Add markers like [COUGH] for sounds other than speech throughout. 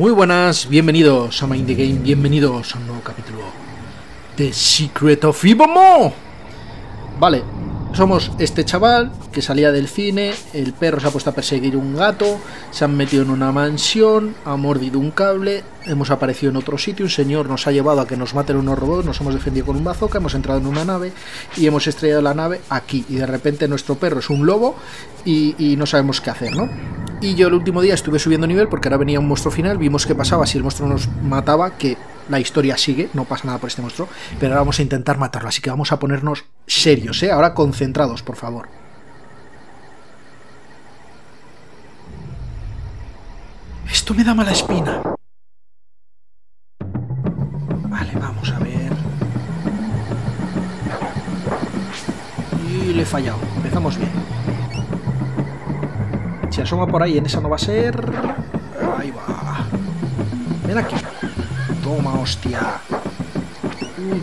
Muy buenas, bienvenidos a Mind the Game, bienvenidos a un nuevo capítulo de Secret of Ibomo. Vale, somos este chaval que salía del cine, el perro se ha puesto a perseguir un gato, se han metido en una mansión, ha mordido un cable, hemos aparecido en otro sitio, un señor nos ha llevado a que nos maten unos robots, nos hemos defendido con un bazooka, hemos entrado en una nave y hemos estrellado la nave aquí. Y de repente nuestro perro es un lobo y, y no sabemos qué hacer, ¿no? Y yo el último día estuve subiendo nivel porque ahora venía un monstruo final, vimos qué pasaba si el monstruo nos mataba, que la historia sigue, no pasa nada por este monstruo, pero ahora vamos a intentar matarlo, así que vamos a ponernos serios, ¿eh? Ahora concentrados, por favor. Esto me da mala espina. Vale, vamos a ver. Y le he fallado. Empezamos bien. Si asoma por ahí, en esa no va a ser... Ahí va. Ven aquí. Toma, hostia.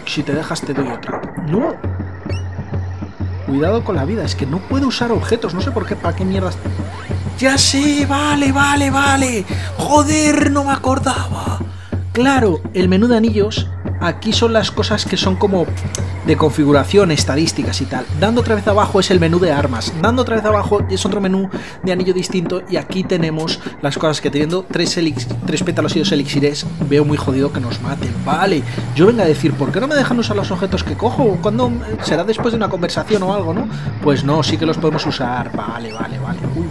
Si te dejas te doy otra. ¡No! Cuidado con la vida, es que no puedo usar objetos, no sé por qué, para qué mierdas... Ya sé, vale, vale, vale. Joder, no me acordaba. Claro, el menú de anillos, aquí son las cosas que son como de configuración, estadísticas y tal. Dando otra vez abajo es el menú de armas. Dando otra vez abajo es otro menú de anillo distinto. Y aquí tenemos las cosas que teniendo tres, elix tres pétalos y dos elixires, veo muy jodido que nos maten. Vale, yo venga a decir, ¿por qué no me dejan usar los objetos que cojo? ¿Cuándo será después de una conversación o algo, no? Pues no, sí que los podemos usar. Vale, vale, vale. Uy.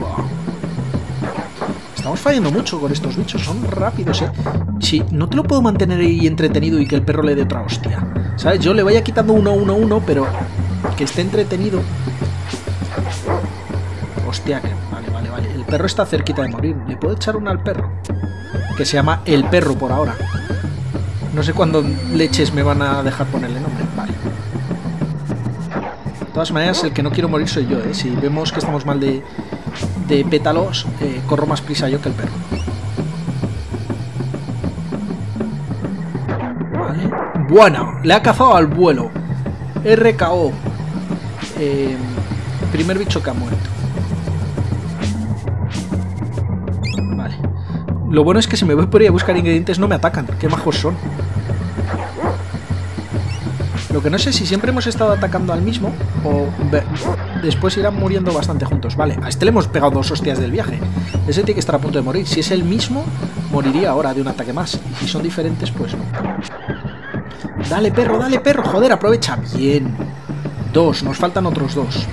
Estamos fallando mucho con estos bichos, son rápidos, ¿eh? Sí, no te lo puedo mantener ahí entretenido y que el perro le dé otra hostia. ¿Sabes? Yo le vaya quitando uno, uno, uno, pero que esté entretenido. Hostia, que... Vale, vale, vale. El perro está cerquita de morir. ¿Le puedo echar una al perro? Que se llama El Perro por ahora. No sé cuándo leches me van a dejar ponerle nombre. Vale. De todas maneras, el que no quiero morir soy yo, ¿eh? Si vemos que estamos mal de, de pétalos, eh, corro más prisa yo que el perro. Vale. Bueno, le ha cazado al vuelo. RKO. Eh, primer bicho que ha muerto. Vale. Lo bueno es que si me voy por ahí a buscar ingredientes no me atacan. Qué majos son. Lo que no sé si siempre hemos estado atacando al mismo o después irán muriendo bastante juntos. Vale, a este le hemos pegado dos hostias del viaje. Ese tiene que estar a punto de morir. Si es el mismo, moriría ahora de un ataque más. Y si son diferentes, pues no. Dale, perro, dale, perro. Joder, aprovecha. Bien. Dos, nos faltan otros dos.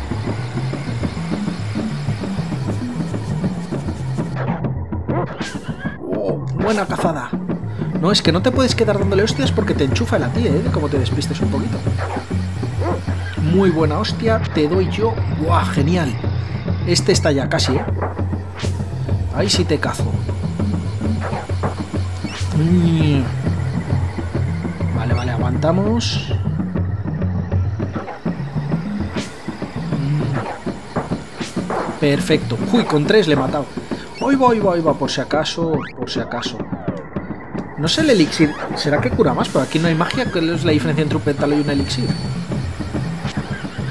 Oh, buena cazada. No, es que no te puedes quedar dándole hostias porque te enchufa el a ti, ¿eh? Como te despistes un poquito. Muy buena hostia, te doy yo. ¡Buah, genial! Este está ya casi, ¿eh? Ahí sí te cazo. Mm. Vale, vale, aguantamos. Mm. Perfecto. Uy, con tres le he matado. Hoy va, hoy va, hoy va, por si acaso, por si acaso. No sé el elixir. ¿Será que cura más? Pero aquí no hay magia. ¿Cuál es la diferencia entre un pétalo y un elixir?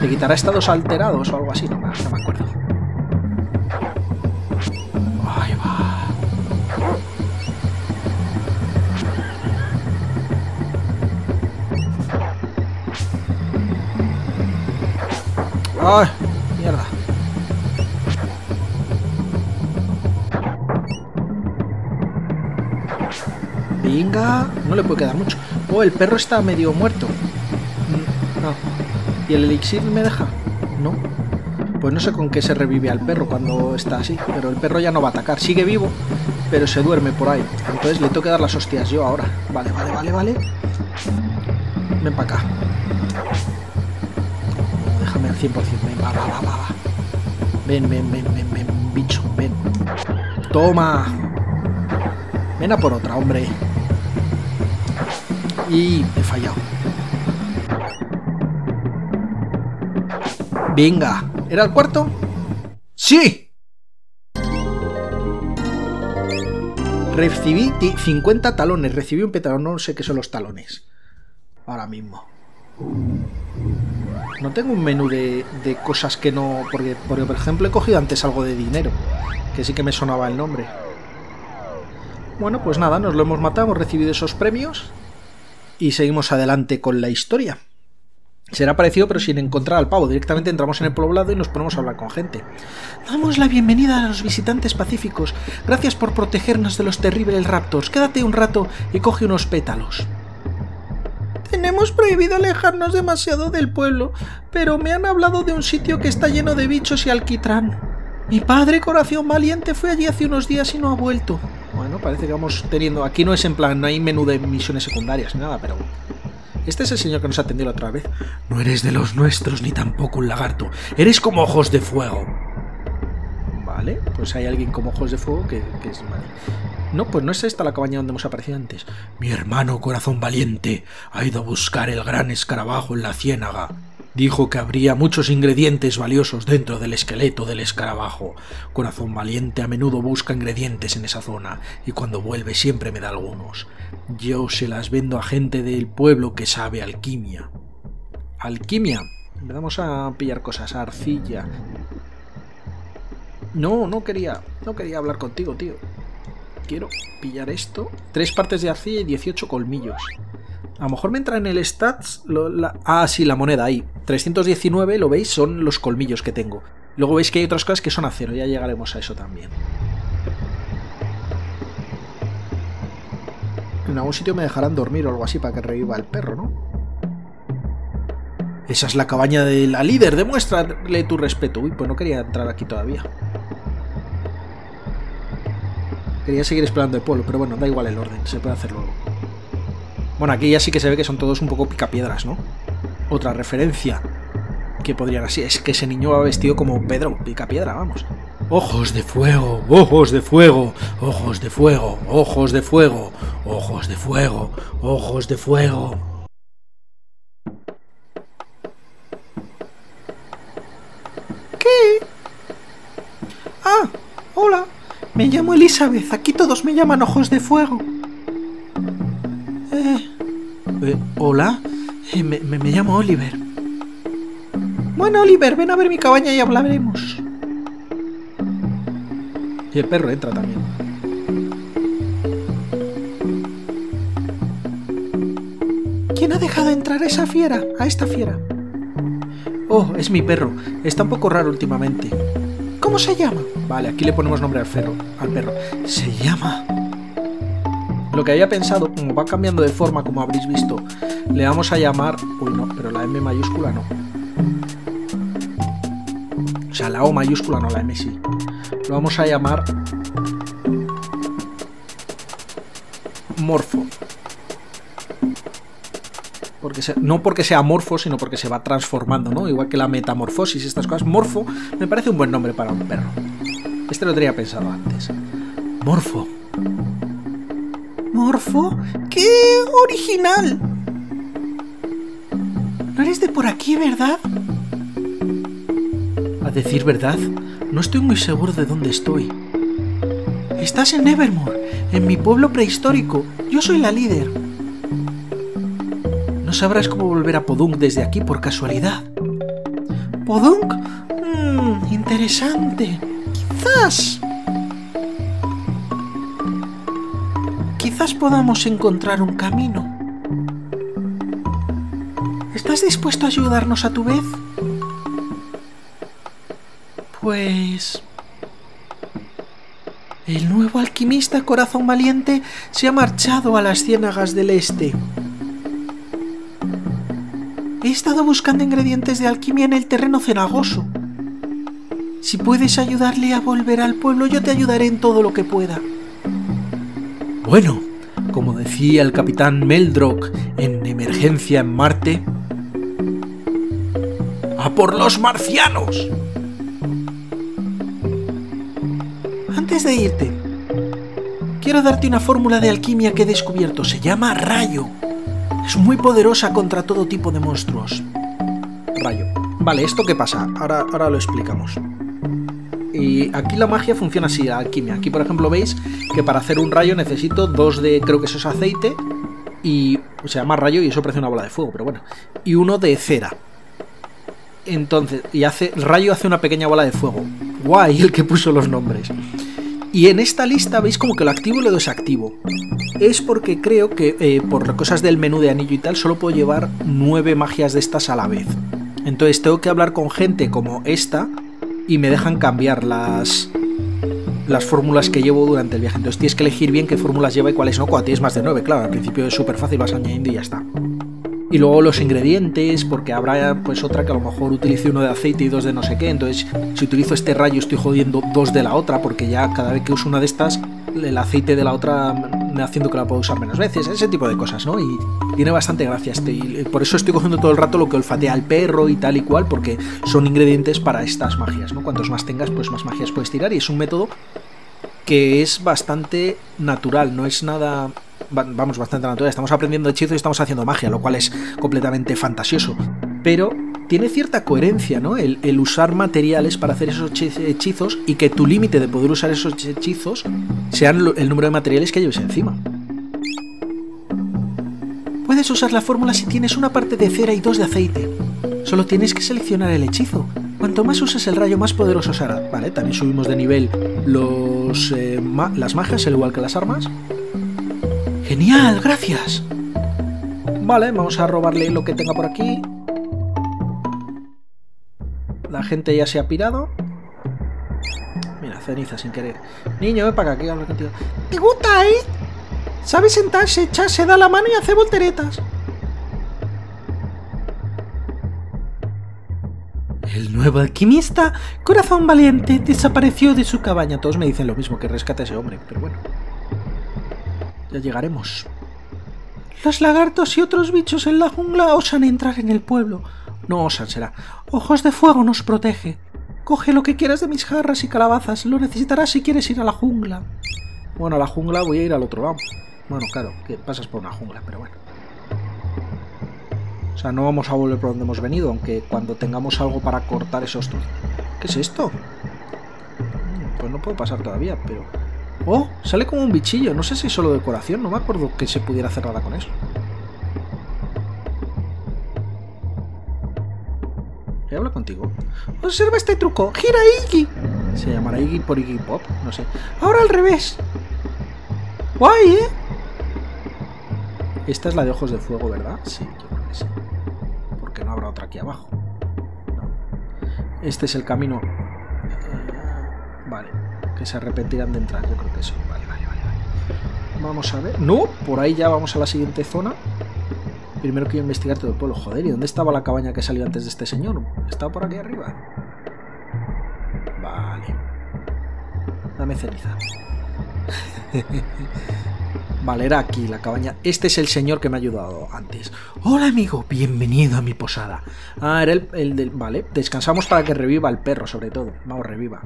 ¿Le quitará estados alterados o algo así? No, me- no me acuerdo. Ahí va. ¡Ay! Mierda. Venga, no le puede quedar mucho. Oh, el perro está medio muerto. ¿Y el elixir me deja? No. Pues no sé con qué se revive al perro cuando está así, pero el perro ya no va a atacar. Sigue vivo, pero se duerme por ahí. Entonces le tengo que dar las hostias yo ahora. Vale, vale, vale, vale. Ven para acá. Déjame al 100%. Ven, va, va, va, va. Ven, ven, ven, ven, ven, bicho, ven. Toma. Ven a por otra, hombre. Y he fallado. Venga, ¿era el cuarto? ¡Sí! Recibí ti- 50 talones, recibí un petalón, no sé qué son los talones. Ahora mismo. No tengo un menú de, de cosas que no... Porque, porque, por ejemplo, he cogido antes algo de dinero, que sí que me sonaba el nombre. Bueno, pues nada, nos lo hemos matado, hemos recibido esos premios y seguimos adelante con la historia. Será parecido, pero sin encontrar al pavo. Directamente entramos en el poblado y nos ponemos a hablar con gente. Damos la bienvenida a los visitantes pacíficos. Gracias por protegernos de los terribles raptors. Quédate un rato y coge unos pétalos. Tenemos prohibido alejarnos demasiado del pueblo, pero me han hablado de un sitio que está lleno de bichos y alquitrán. Mi padre, corazón valiente, fue allí hace unos días y no ha vuelto. Bueno, parece que vamos teniendo... Aquí no es en plan, no hay menú de misiones secundarias ni nada, pero... Este es el señor que nos atendió la otra vez. No eres de los nuestros ni tampoco un lagarto. Eres como ojos de fuego. Vale, pues hay alguien como ojos de fuego que, es... No, pues no es esta la cabaña donde hemos aparecido antes. Mi hermano corazón valiente ha ido a buscar el gran escarabajo en la ciénaga. Dijo que habría muchos ingredientes valiosos dentro del esqueleto del escarabajo. Corazón valiente a menudo busca ingredientes en esa zona y cuando vuelve siempre me da algunos. Yo se las vendo a gente del pueblo que sabe alquimia. Alquimia. Vamos a pillar cosas. Arcilla. No, no quería. No quería hablar contigo, tío. Quiero pillar esto. Tres partes de arcilla y 18 colmillos. A lo mejor me entra en el stats. ah, sí, la moneda ahí. 319, lo veis, son los colmillos que tengo. Luego veis que hay otras cosas que son acero, ya llegaremos a eso también. En algún sitio me dejarán dormir o algo así para que reviva el perro, ¿no? Esa es la cabaña de la líder, demuéstrale tu respeto. Uy, pues no quería entrar aquí todavía. Quería seguir explorando el pueblo, pero bueno, da igual el orden, se puede hacer luego. Bueno, aquí ya sí que se ve que son todos un poco picapiedras, ¿no? Otra referencia que podrían así es que ese niño va vestido como Pedro, picapiedra, vamos. Ojos de fuego, ojos de fuego, ojos de fuego, ojos de fuego, ojos de fuego, ojos de fuego. ¿Qué? Ah, hola. Me llamo Elizabeth. Aquí todos me llaman ojos de fuego. Eh, eh, hola, eh, me, llamo Oliver. Bueno, Oliver, ven a ver mi cabaña y hablaremos. Y el perro entra también. ¿Quién ha dejado entrar a esa fiera? A esta fiera. Oh, es mi perro. Está un poco raro últimamente. ¿Cómo se llama? Vale, aquí le ponemos nombre al. Al perro. Se llama lo que había pensado, como va cambiando de forma, como habréis visto, le vamos a llamar... Uy, no, pero la M mayúscula no. O sea, la O mayúscula no, la M sí. Lo vamos a llamar... Morfo. Porque no porque sea morfo, sino porque se va transformando, ¿no? Igual que la metamorfosis, estas cosas. Morfo me parece un buen nombre para un perro. Este lo tenía pensado antes. Morfo. Morfo, ¡qué original! No eres de por aquí, ¿verdad? A decir verdad, no estoy muy seguro de dónde estoy. Estás en Evermore, en mi pueblo prehistórico. Yo soy la líder. No sabrás cómo volver a Podunk desde aquí por casualidad. ¿Podunk? Mmm, interesante. Quizás. Quizás podamos encontrar un camino. ¿Estás dispuesto a ayudarnos a tu vez? Pues... El nuevo alquimista Corazón Valiente se ha marchado a las ciénagas del este. He estado buscando ingredientes de alquimia en el terreno cenagoso. Si puedes ayudarle a volver al pueblo, yo te ayudaré en todo lo que pueda. Bueno, como decía el capitán Meldrock en Emergencia en Marte, ¡A por los marcianos! Antes de irte, quiero darte una fórmula de alquimia que he descubierto. Se llama rayo. Es muy poderosa contra todo tipo de monstruos. Rayo. Vale, ¿esto qué pasa? Ahora, ahora lo explicamos. Y aquí la magia funciona así, la alquimia. Aquí, por ejemplo, veis que para hacer un rayo necesito dos de, creo que eso es aceite, y se llama rayo y eso parece una bola de fuego, pero bueno. Y uno de cera. Entonces, y hace, el rayo hace una pequeña bola de fuego. Guay, el que puso los nombres. Y en esta lista veis como que lo activo y lo desactivo. Es porque creo que eh, por cosas del menú de anillo y tal solo puedo llevar nueve magias de estas a la vez. Entonces tengo que hablar con gente como esta y me dejan cambiar las, las fórmulas que llevo durante el viaje. Entonces tienes que elegir bien qué fórmulas lleva y cuáles no. Cuando tienes más de nueve, claro, al principio es súper fácil, vas añadiendo y ya está. Y luego los ingredientes, porque habrá pues otra que a lo mejor utilice uno de aceite y dos de no sé qué. Entonces, si utilizo este rayo estoy jodiendo dos de la otra, porque ya cada vez que uso una de estas, el aceite de la otra me haciendo que la puedo usar menos veces. Ese tipo de cosas, ¿no? Y tiene bastante gracia este. Y por eso estoy cogiendo todo el rato lo que olfatea el perro y tal y cual, porque son ingredientes para estas magias, ¿no? Cuantos más tengas, pues más magias puedes tirar. Y es un método que es bastante natural, no es nada vamos, bastante natural. Estamos aprendiendo hechizo y estamos haciendo magia, lo cual es completamente fantasioso. Pero tiene cierta coherencia, ¿no? El, usar materiales para hacer esos hechizos y que tu límite de poder usar esos hechizos sean el número de materiales que lleves encima. Puedes usar la fórmula si tienes una parte de cera y dos de aceite. Solo tienes que seleccionar el hechizo. Cuanto más uses el rayo, más poderoso será. Vale, también subimos de nivel los, eh, las magias, al igual que las armas. ¡Genial! ¡Gracias! Vale, vamos a robarle lo que tenga por aquí. La gente ya se ha pirado. Mira, ceniza sin querer. Niño, ven para acá, que hablo contigo. ¿Te gusta, eh? Sabe sentarse, echarse, da la mano y hace volteretas. El nuevo alquimista, corazón valiente, desapareció de su cabaña. Todos me dicen lo mismo, que rescate a ese hombre, pero bueno. Ya llegaremos. Los lagartos y otros bichos en la jungla osan entrar en el pueblo. No osan, será. Ojos de fuego nos protege. Coge lo que quieras de mis jarras y calabazas. Lo necesitarás si quieres ir a la jungla. Bueno, a la jungla voy a ir al otro lado. Bueno, claro, que pasas por una jungla, pero bueno. O sea, no vamos a volver por donde hemos venido, aunque cuando tengamos algo para cortar esos trozos. ¿Qué es esto? Mm, pues no puedo pasar todavía, pero... ¡Oh! Sale como un bichillo. No sé si es solo decoración. No me acuerdo que se pudiera hacer nada con eso. ¿Qué habla contigo? Observa este truco. ¡Gira Iggy! Se llamará Iggy por Iggy Pop. No sé. Ahora al revés. ¡Guay, eh! Esta es la de ojos de fuego, ¿verdad? Sí, yo creo que sí. Porque no habrá otra aquí abajo. Este es el camino... Eh, vale que se arrepentirán de entrar, yo creo que eso. Vale, vale, vale, vale. Vamos a ver. No, por ahí ya vamos a la siguiente zona. Primero quiero investigar todo el pueblo. Joder, ¿y dónde estaba la cabaña que salió antes de este señor? ¿Estaba por aquí arriba? Vale. Dame ceniza. [LAUGHS] Vale, era aquí la cabaña. Este es el señor que me ha ayudado antes. Hola amigo, bienvenido a mi posada. Ah, era el, el del... Vale, descansamos para que reviva el perro sobre todo. Vamos, reviva.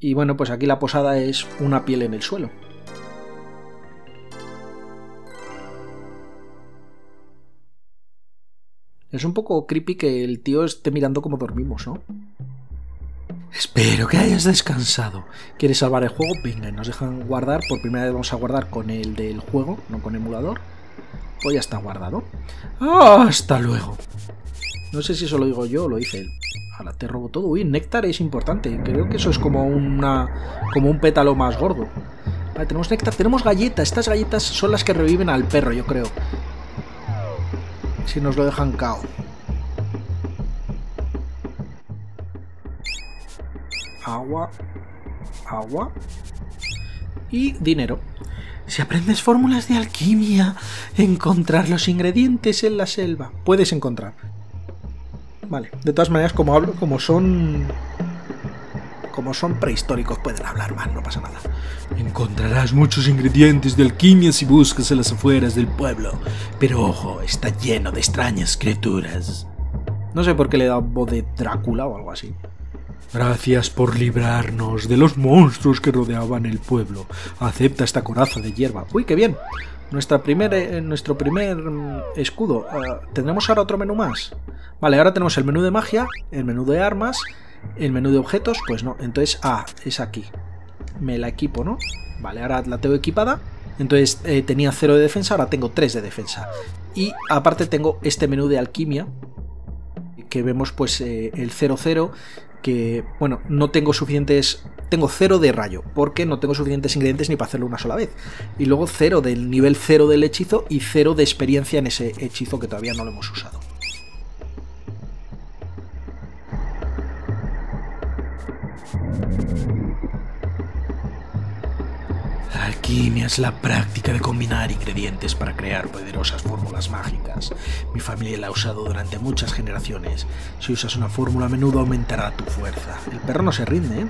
Y bueno, pues aquí la posada es una piel en el suelo. Es un poco creepy que el tío esté mirando como dormimos, ¿no? Espero que hayas descansado. ¿Quieres salvar el juego? Venga, nos dejan guardar. Por primera vez vamos a guardar con el del juego, no con emulador. Pues ya está guardado. ¡Hasta luego! No sé si eso lo digo yo o lo dice él la te robo todo. Uy, néctar es importante. Creo que eso es como una. como un pétalo más gordo. Vale, tenemos néctar, tenemos galletas. Estas galletas son las que reviven al perro, yo creo. Si nos lo dejan cao. Agua. Agua. Y dinero. Si aprendes fórmulas de alquimia, encontrar los ingredientes en la selva. Puedes encontrar. Vale, de todas maneras, como hablo, como son. Como son prehistóricos, pueden hablar mal, no pasa nada. Encontrarás muchos ingredientes de alquimia si buscas en las afueras del pueblo. Pero ojo, está lleno de extrañas criaturas. No sé por qué le da voz de Drácula o algo así. Gracias por librarnos de los monstruos que rodeaban el pueblo. Acepta esta coraza de hierba. Uy, qué bien. Nuestra eh, nuestro primer mm, escudo. Uh, ¿Tendremos ahora otro menú más? Vale, ahora tenemos el menú de magia, el menú de armas, el menú de objetos. Pues no, entonces, ah, es aquí. Me la equipo, ¿no? Vale, ahora la tengo equipada. Entonces eh, tenía 0 de defensa, ahora tengo 3 de defensa. Y aparte tengo este menú de alquimia, que vemos pues eh, el 0-0 que, bueno, no tengo suficientes... Tengo cero de rayo, porque no tengo suficientes ingredientes ni para hacerlo una sola vez. Y luego cero del nivel cero del hechizo y cero de experiencia en ese hechizo que todavía no lo hemos usado. La alquimia es la práctica de combinar ingredientes para crear poderosas fórmulas mágicas. Mi familia la ha usado durante muchas generaciones. Si usas una fórmula a menudo aumentará tu fuerza. El perro no se rinde, ¿eh?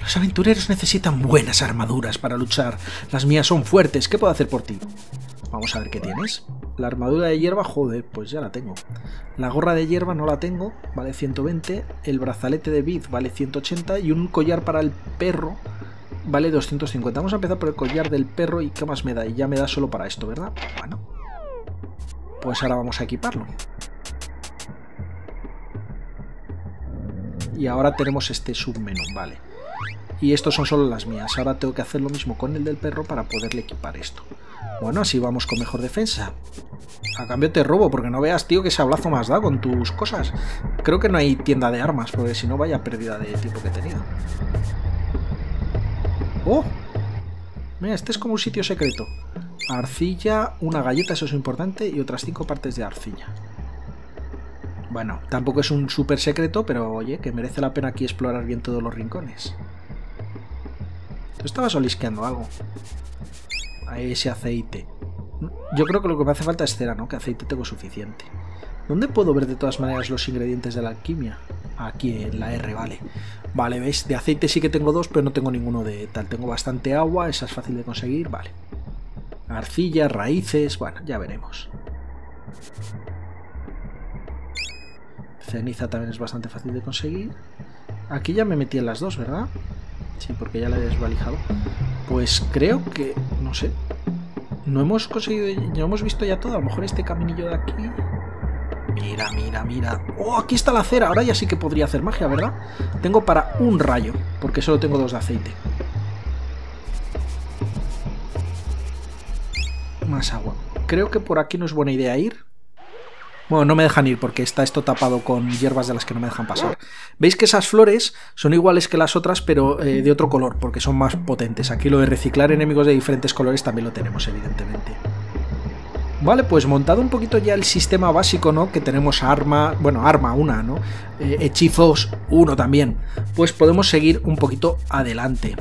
Los aventureros necesitan buenas armaduras para luchar. Las mías son fuertes. ¿Qué puedo hacer por ti? Vamos a ver qué tienes. La armadura de hierba, joder, pues ya la tengo. La gorra de hierba no la tengo, vale 120. El brazalete de Vid vale 180. Y un collar para el perro vale 250. Vamos a empezar por el collar del perro y ¿qué más me da? Y ya me da solo para esto, ¿verdad? Bueno. Pues ahora vamos a equiparlo. Y ahora tenemos este submenú, vale. Y estos son solo las mías. Ahora tengo que hacer lo mismo con el del perro para poderle equipar esto. Bueno, así vamos con mejor defensa. A cambio te robo, porque no veas, tío, que ese hablazo más da con tus cosas. Creo que no hay tienda de armas, porque si no, vaya pérdida de tiempo que he tenido. ¡Oh! Mira, este es como un sitio secreto. Arcilla, una galleta, eso es importante, y otras cinco partes de arcilla. Bueno, tampoco es un súper secreto, pero oye, que merece la pena aquí explorar bien todos los rincones. Tú estabas olisqueando algo ese aceite. Yo creo que lo que me hace falta es cera, ¿no? Que aceite tengo suficiente. ¿Dónde puedo ver de todas maneras los ingredientes de la alquimia? Aquí en la R, vale. Vale, ¿veis? De aceite sí que tengo dos, pero no tengo ninguno de tal. Tengo bastante agua, esa es fácil de conseguir, vale. Arcilla, raíces, bueno, ya veremos. Ceniza también es bastante fácil de conseguir. Aquí ya me metí en las dos, ¿verdad? Sí, porque ya la he desvalijado. Pues creo que, no sé, no hemos conseguido, no hemos visto ya todo. A lo mejor este caminillo de aquí. Mira, mira, mira. ¡Oh, aquí está la cera! Ahora ya sí que podría hacer magia, ¿verdad? Tengo para un rayo, porque solo tengo dos de aceite. Más agua. Creo que por aquí no es buena idea ir. Bueno, no me dejan ir porque está esto tapado con hierbas de las que no me dejan pasar. Veis que esas flores son iguales que las otras, pero eh, de otro color, porque son más potentes. Aquí lo de reciclar enemigos de diferentes colores también lo tenemos, evidentemente. Vale, pues montado un poquito ya el sistema básico, ¿no? Que tenemos arma, bueno, arma una, ¿no? Eh, hechizos uno también. Pues podemos seguir un poquito adelante.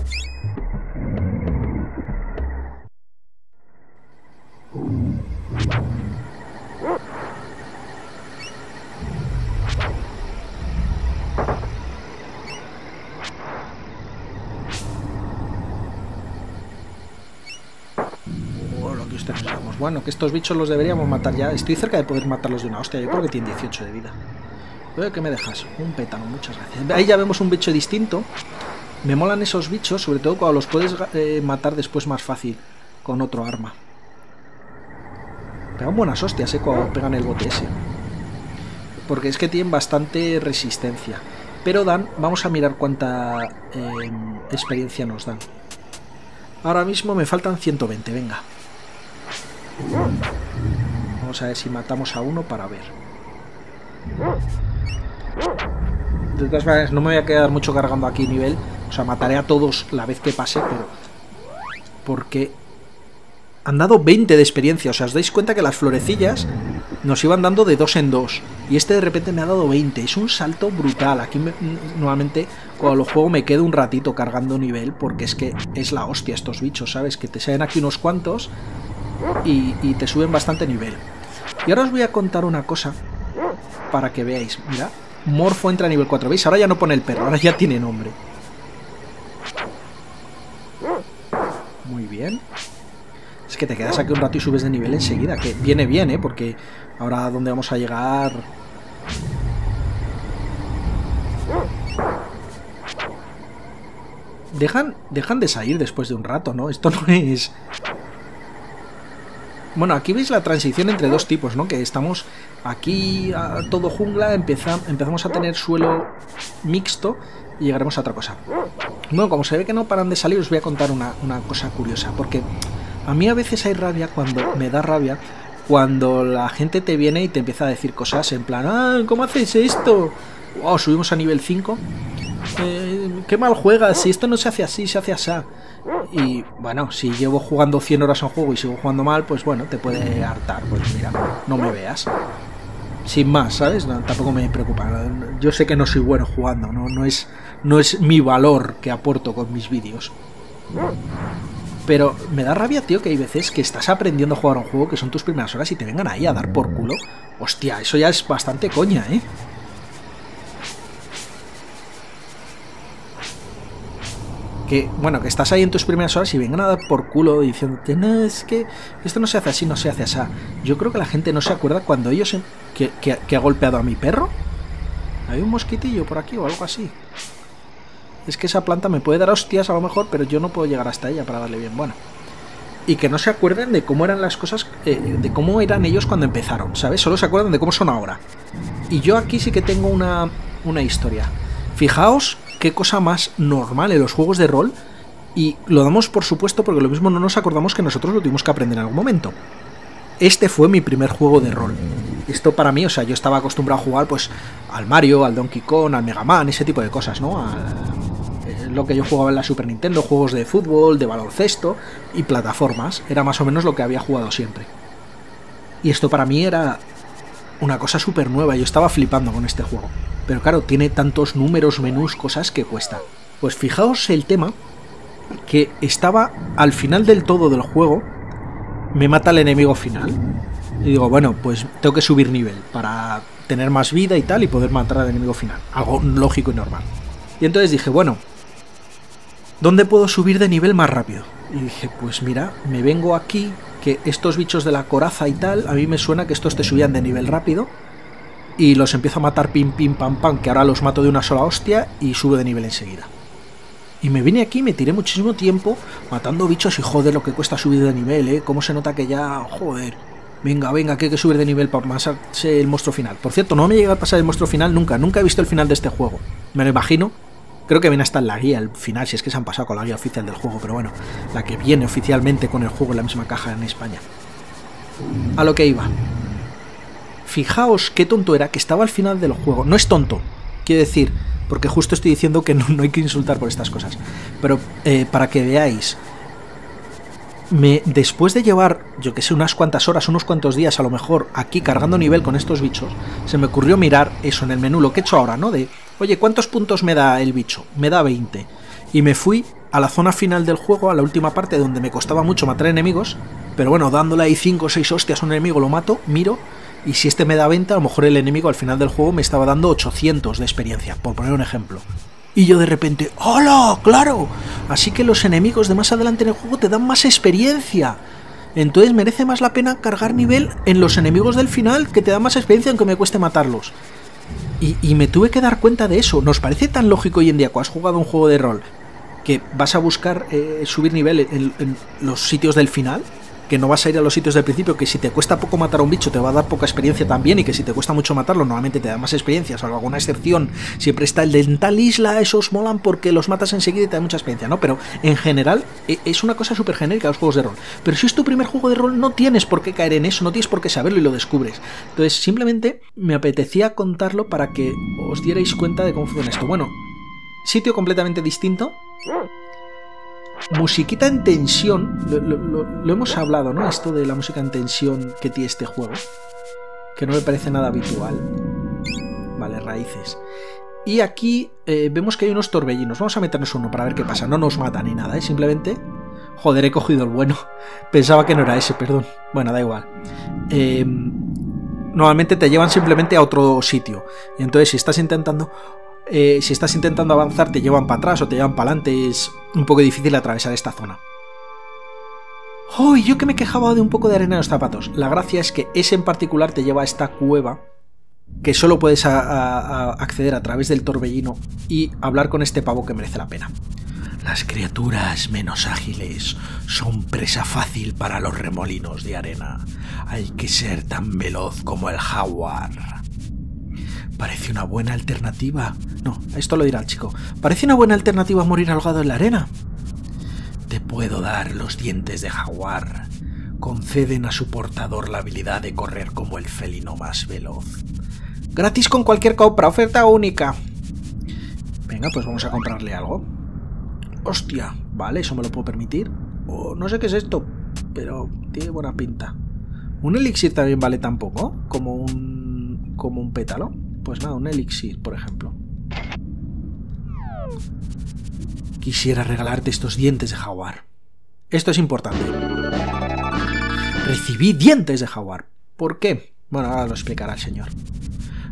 Bueno, que estos bichos los deberíamos matar ya. Estoy cerca de poder matarlos de una hostia. Yo creo que tiene 18 de vida. ¿Qué me dejas? Un pétalo, muchas gracias. Ahí ya vemos un bicho distinto. Me molan esos bichos, sobre todo cuando los puedes eh, matar después más fácil con otro arma. Pegan buenas hostias, eh, cuando pegan el bote ese. Porque es que tienen bastante resistencia. Pero dan, vamos a mirar cuánta eh, experiencia nos dan. Ahora mismo me faltan 120, venga. Vamos a ver si matamos a uno para ver. De todas maneras, no me voy a quedar mucho cargando aquí nivel. O sea, mataré a todos la vez que pase, pero... Porque han dado 20 de experiencia. O sea, os dais cuenta que las florecillas nos iban dando de dos en dos. Y este de repente me ha dado 20. Es un salto brutal. Aquí nuevamente cuando lo juego me quedo un ratito cargando nivel. Porque es que es la hostia estos bichos, ¿sabes? Que te salen aquí unos cuantos y, te suben bastante nivel. Y ahora os voy a contar una cosa para que veáis. Mira, Morfo entra a nivel 4. ¿Veis? Ahora ya no pone el perro, ahora ya tiene nombre. Muy bien. Es que te quedas aquí un rato y subes de nivel enseguida, que viene bien, ¿eh? Porque ahora donde vamos a llegar... Dejan, dejan de salir después de un rato, ¿no? Esto no es... Bueno, aquí veis la transición entre dos tipos, ¿no? Que estamos aquí a todo jungla, empezamos a tener suelo mixto y llegaremos a otra cosa. Bueno, como se ve que no paran de salir, os voy a contar una, cosa curiosa, porque a mí a veces hay rabia cuando me da rabia cuando la gente te viene y te empieza a decir cosas en plan, ah, ¿cómo haces esto? Wow, subimos a nivel 5. Eh, qué mal juegas, si esto no se hace así, se hace así. Y bueno, si llevo jugando 100 horas a un juego y sigo jugando mal, pues bueno, te puede hartar. Pues mira, no me veas. Sin más, ¿sabes? tampoco me preocupa. Yo sé que no soy bueno jugando, ¿no? No, es, no es mi valor que aporto con mis vídeos. Pero me da rabia, tío, que hay veces que estás aprendiendo a jugar un juego que son tus primeras horas y te vengan ahí a dar por culo. Hostia, eso ya es bastante coña, ¿eh? Bueno, que estás ahí en tus primeras horas y vengan a dar por culo diciéndote, no, es que esto no se hace así, no se hace así. Yo creo que la gente no se acuerda cuando ellos... que, que ha golpeado a mi perro. Hay un mosquitillo por aquí o algo así es que esa planta me puede dar hostias a lo mejor, pero yo no puedo llegar hasta ella para darle bien. Bueno. Y que no se acuerden de cómo eran las cosas, eh, de cómo eran ellos cuando empezaron, ¿sabes? Solo se acuerdan de cómo son ahora. Y yo aquí sí que tengo una, una historia. Fijaos qué cosa más normal en los juegos de rol. Y lo damos por supuesto porque lo mismo no nos acordamos que nosotros lo tuvimos que aprender en algún momento. Este fue mi primer juego de rol. Esto para mí, o sea, yo estaba acostumbrado a jugar pues al Mario, al Donkey Kong, al Mega Man, ese tipo de cosas, ¿no? lo que yo jugaba en la Super Nintendo, juegos de fútbol, de baloncesto y plataformas. Era más o menos lo que había jugado siempre. Y esto para mí era una cosa súper nueva, yo estaba flipando con este juego. Pero claro, tiene tantos números, menús, cosas que cuesta. Pues fijaos el tema que estaba al final del todo del juego, me mata el enemigo final. Y digo, bueno, pues tengo que subir nivel para tener más vida y tal y poder matar al enemigo final. Algo lógico y normal. Y entonces dije, bueno, ¿Dónde puedo subir de nivel más rápido? Y dije, pues mira, me vengo aquí, que estos bichos de la coraza y tal, a mí me suena que estos te subían de nivel rápido. Y los empiezo a matar pim pim pam pam, que ahora los mato de una sola hostia y subo de nivel enseguida. Y me vine aquí, me tiré muchísimo tiempo matando bichos y joder lo que cuesta subir de nivel, ¿eh? Cómo se nota que ya, joder. Venga, venga, que hay que subir de nivel para pasarse el monstruo final. Por cierto, no me llega a pasar el monstruo final nunca, nunca he visto el final de este juego. Me lo imagino, Creo que viene hasta en la guía, al final, si es que se han pasado con la guía oficial del juego, pero bueno, la que viene oficialmente con el juego en la misma caja en España. A lo que iba. Fijaos qué tonto era que estaba al final del juego. No es tonto, quiero decir, porque justo estoy diciendo que no, hay que insultar por estas cosas. Pero eh, para que veáis, me, después de llevar, yo que sé, unas cuantas horas, unos cuantos días a lo mejor aquí cargando nivel con estos bichos, se me ocurrió mirar eso en el menú, lo que he hecho ahora, ¿no? De oye, ¿cuántos puntos me da el bicho? Me da 20. Y me fui a la zona final del juego, a la última parte donde me costaba mucho matar enemigos, pero bueno, dándole ahí 5 o 6 hostias a un enemigo lo mato, miro, y si este me da 20, a lo mejor el enemigo al final del juego me estaba dando 800 de experiencia, por poner un ejemplo. Y yo de repente, ¡hola! ¡Claro! Así que los enemigos de más adelante en el juego te dan más experiencia. Entonces merece más la pena cargar nivel en los enemigos del final que te dan más experiencia aunque me cueste matarlos. Y, me tuve que dar cuenta de eso. ¿Nos parece tan lógico hoy en día cuando has jugado un juego de rol que vas a buscar eh, subir nivel en, los sitios del final? Que no vas a ir a los sitios del principio, que si te cuesta poco matar a un bicho te va a dar poca experiencia también, y que si te cuesta mucho matarlo, normalmente te da más experiencia, salvo alguna excepción. Siempre está el de en tal isla, esos molan porque los matas enseguida y te da mucha experiencia, ¿no? Pero en general e, es una cosa súper genérica los juegos de rol. Pero si es tu primer juego de rol, no tienes por qué caer en eso, no tienes por qué saberlo y lo descubres. Entonces, simplemente me apetecía contarlo para que os dierais cuenta de cómo funciona esto. Bueno, sitio completamente distinto musiquita en tensión, lo, hemos hablado, ¿no? Esto de la música en tensión que tiene este juego, que no me parece nada habitual. Vale, raíces. Y aquí eh, vemos que hay unos torbellinos. Vamos a meternos uno para ver qué pasa. No nos mata ni nada, ¿eh? Simplemente... Joder, he cogido el bueno. [LAUGHS] Pensaba que no era ese, perdón. Bueno, da igual. Eh, normalmente te llevan simplemente a otro sitio. Y entonces si estás intentando... Eh, si estás intentando avanzar te llevan para atrás o te llevan para adelante, es un poco difícil atravesar esta zona. ¡Oh! yo que me quejaba de un poco de arena en los zapatos. La gracia es que ese en particular te lleva a esta cueva que solo puedes acceder a través del torbellino y hablar con este pavo que merece la pena. Las criaturas menos ágiles son presa fácil para los remolinos de arena. Hay que ser tan veloz como el jaguar. Parece una buena alternativa. No, esto lo dirá el chico. Parece una buena alternativa morir ahogado en la arena. Te puedo dar los dientes de jaguar. conceden a su portador la habilidad de correr como el felino más veloz. Gratis con cualquier compra, oferta única. Venga, pues vamos a comprarle algo. Hostia, vale, eso me lo puedo permitir. O no sé qué es esto, pero tiene buena pinta. ¿Un elixir también vale tan poco? Como un. como un pétalo. Pues nada, un elixir, por ejemplo. Quisiera regalarte estos dientes de jaguar. Esto es importante. Recibí dientes de jaguar. ¿Por qué? Bueno, ahora lo explicará el señor.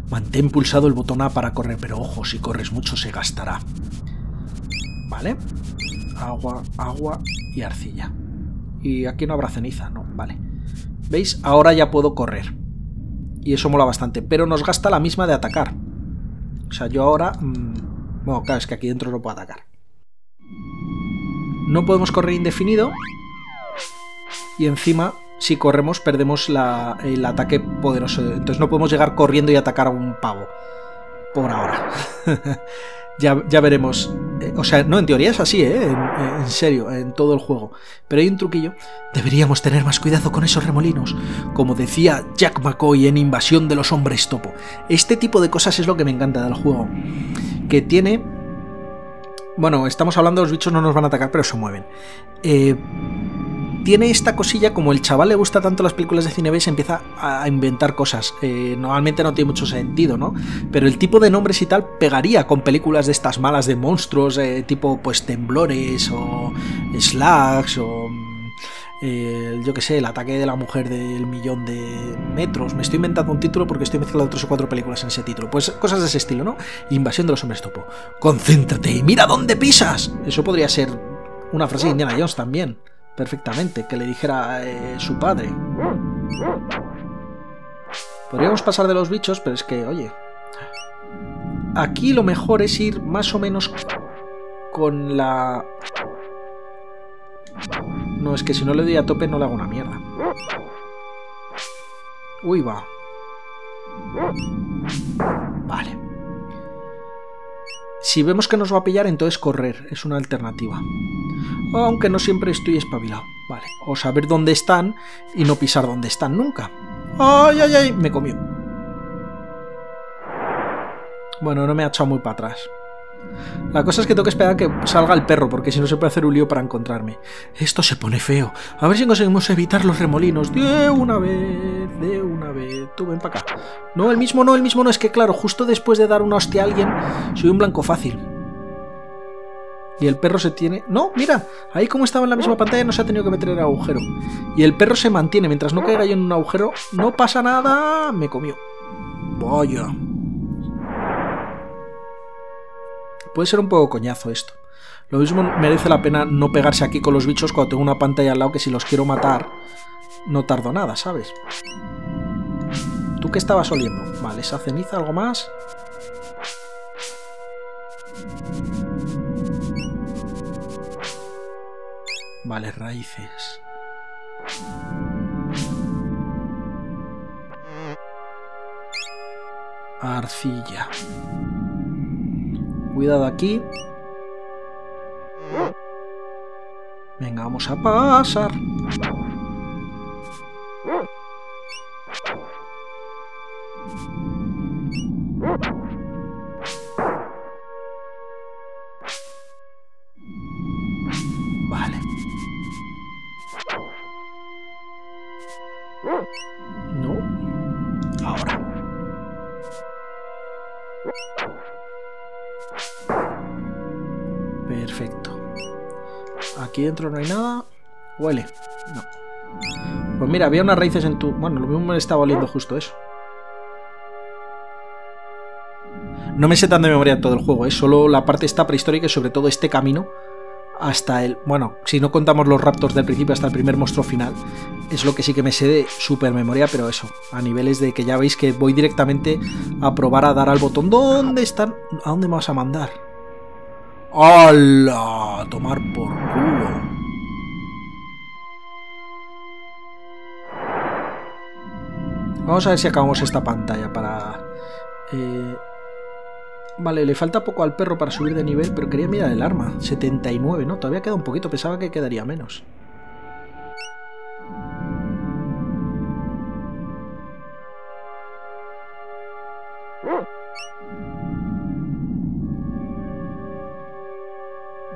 Mantén pulsado el botón A para correr, pero ojo, si corres mucho se gastará. ¿Vale? Agua, agua y arcilla. Y aquí no habrá ceniza, ¿no? Vale. ¿Veis? Ahora ya puedo correr. Y eso mola bastante. Pero nos gasta la misma de atacar. O sea, yo ahora... Mmm... Bueno, claro, es que aquí dentro no puedo atacar. No podemos correr indefinido. Y encima, si corremos, perdemos el ataque poderoso. Entonces no podemos llegar corriendo y atacar a un pavo. Por ahora. [LAUGHS] ya, ya, veremos. Eh, o sea, no, en teoría es así, ¿eh? En, serio, en todo el juego. Pero hay un truquillo. Deberíamos tener más cuidado con esos remolinos. Como decía Jack McCoy en Invasión de los Hombres Topo. Este tipo de cosas es lo que me encanta del juego. Que tiene bueno, estamos hablando, los bichos no nos van a atacar, pero se mueven. Eh, tiene esta cosilla, como el chaval le gusta tanto las películas de cine B, se empieza a inventar cosas. Eh, normalmente no tiene mucho sentido, ¿no? Pero el tipo de nombres y tal pegaría con películas de estas malas de monstruos, eh, tipo pues temblores o slugs o yo que sé, el ataque de la mujer del millón de metros. Me estoy inventando un título porque estoy mezclando tres o cuatro películas en ese título. Pues cosas de ese estilo, ¿no? Invasión de los hombres topo. Concéntrate y mira dónde pisas. Eso podría ser una frase de Indiana Jones también, perfectamente, que le dijera eh, su padre. Podríamos pasar de los bichos, pero es que, oye, aquí lo mejor es ir más o menos con la no, es que si no le doy a tope no le hago una mierda. Uy, va. Vale. Si vemos que nos va a pillar, entonces correr. Es una alternativa. Aunque no siempre estoy espabilado. Vale. O saber dónde están y no pisar donde están nunca. ¡Ay, ay, ay! Me comió. Bueno, no me ha echado muy para atrás. La cosa es que tengo que esperar a que salga el perro, porque si no se puede hacer un lío para encontrarme. Esto se pone feo. A ver si conseguimos evitar los remolinos. De una vez, de una vez. Tú ven para acá. No, el mismo no, el mismo no. Es que claro, justo después de dar una hostia a alguien, soy un blanco fácil. Y el perro se tiene... No, mira, ahí como estaba en la misma pantalla no se ha tenido que meter en el agujero. Y el perro se mantiene. Mientras no caiga yo en un agujero, no pasa nada. Me comió. Vaya. Puede ser un poco coñazo esto. Lo mismo merece la pena no pegarse aquí con los bichos cuando tengo una pantalla al lado que si los quiero matar no tardo nada, ¿sabes? ¿Tú qué estabas oliendo? Vale, esa ceniza, ¿algo más? Vale, raíces. Arcilla. Cuidado aquí. Venga, vamos a pasar. Dentro no hay nada. Huele. No. Pues mira, había unas raíces en tu... Bueno, lo mismo me estaba oliendo justo eso. No me sé tan de memoria todo el juego, es solo la parte esta prehistórica y sobre todo este camino hasta el... Bueno, si no contamos los raptors del principio hasta el primer monstruo final, es lo que sí que me sé de super memoria, pero eso, a niveles de que ya veis que voy directamente a probar a dar al botón. ¿Dónde están? ¿A dónde me vas a mandar? ¡Hala! Tomar por Vamos a ver si acabamos esta pantalla para... Eh, vale, le falta poco al perro para subir de nivel, pero quería mirar el arma. 79, ¿no? Todavía queda un poquito, pensaba que quedaría menos.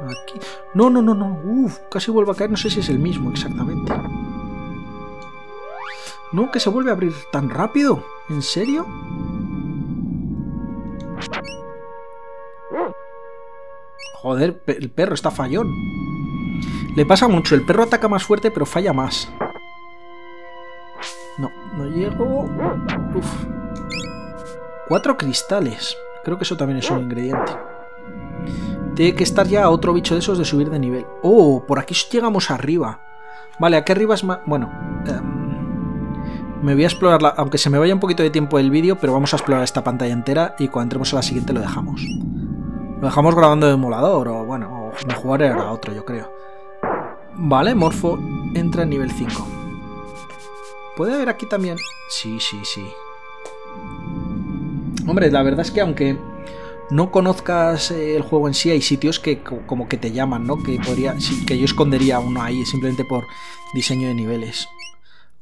Aquí. No, no, no, no. Uf, casi vuelvo a caer. No sé si es el mismo exactamente. No, que se vuelve a abrir tan rápido. ¿En serio? Joder, el perro está fallón. Le pasa mucho. El perro ataca más fuerte, pero falla más. No, no llego. Uf. Cuatro cristales. Creo que eso también es un ingrediente. Tiene que estar ya otro bicho de esos de subir de nivel. Oh, por aquí llegamos arriba. Vale, aquí arriba es más... Bueno... Em, me voy a explorar, aunque se me vaya un poquito de tiempo el vídeo, pero vamos a explorar esta pantalla entera y cuando entremos a la siguiente lo dejamos. Lo dejamos grabando de emulador, o bueno, o jugar era otro, yo creo. Vale, Morfo entra en nivel 5. ¿Puede haber aquí también? Sí, sí, sí. Hombre, la verdad es que aunque no conozcas eh, el juego en sí, hay sitios que como que te llaman, ¿no? Que podría, que yo escondería uno ahí simplemente por diseño de niveles.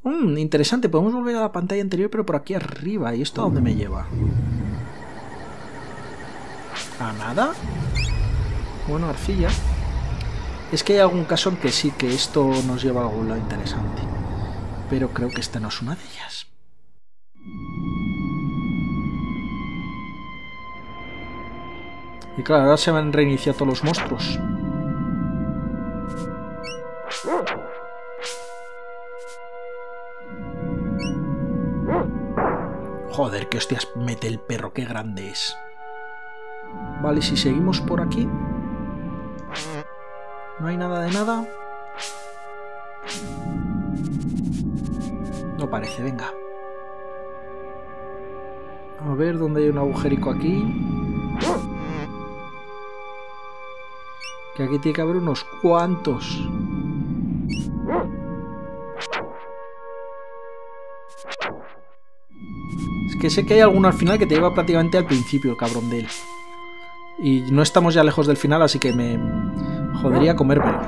Mm, interesante, podemos volver a la pantalla anterior, pero por aquí arriba. ¿Y esto a dónde me lleva? ¿A nada? Bueno, arcilla. Es que hay algún caso en que sí, que esto nos lleva a algún lado interesante. Pero creo que esta no es una de ellas. Y claro, ahora se van a reiniciar todos los monstruos. Joder, qué hostias mete el perro, qué grande es. Vale, si seguimos por aquí... No hay nada de nada. No parece, venga. A ver dónde hay un agujerico aquí. Que aquí tiene que haber unos cuantos. Que sé que hay alguno al final que te lleva prácticamente al principio, el cabrón de él. Y no estamos ya lejos del final, así que me jodería comérmelo.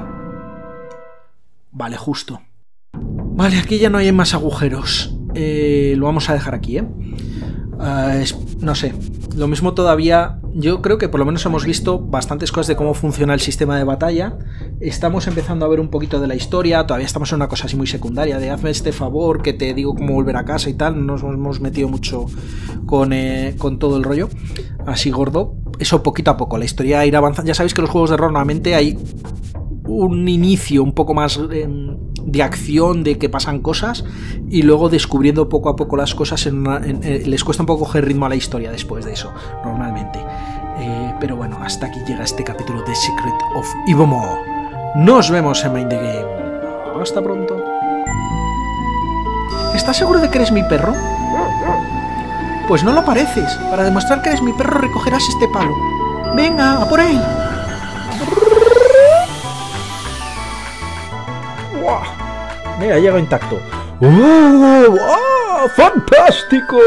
Vale, justo. Vale, aquí ya no hay más agujeros. Eh, lo vamos a dejar aquí, ¿eh? Ah, no sé, lo mismo todavía, yo creo que por lo menos hemos visto bastantes cosas de cómo funciona el sistema de batalla. Estamos empezando a ver un poquito de la historia, todavía estamos en una cosa así muy secundaria, de hazme este favor, que te digo cómo volver a casa y tal. Nos hemos metido mucho con, eh, con todo el rollo, así gordo. Eso poquito a poco, la historia irá avanzando. Ya sabéis que los juegos de rol normalmente hay un inicio un poco más em, de acción, de que pasan cosas, y luego descubriendo poco a poco las cosas, eh, les cuesta un poco coger ritmo a la historia después de eso, normalmente. Eh, pero bueno, hasta aquí llega este capítulo de Secret of Ivomo. Nos vemos en Mind the Game. Hasta pronto. ¿Estás seguro de que eres mi perro? Pues no lo pareces. Para demostrar que eres mi perro recogerás este palo. Venga, a por él. Mira, llega intacto. ¡Oh! ¡Fantástico!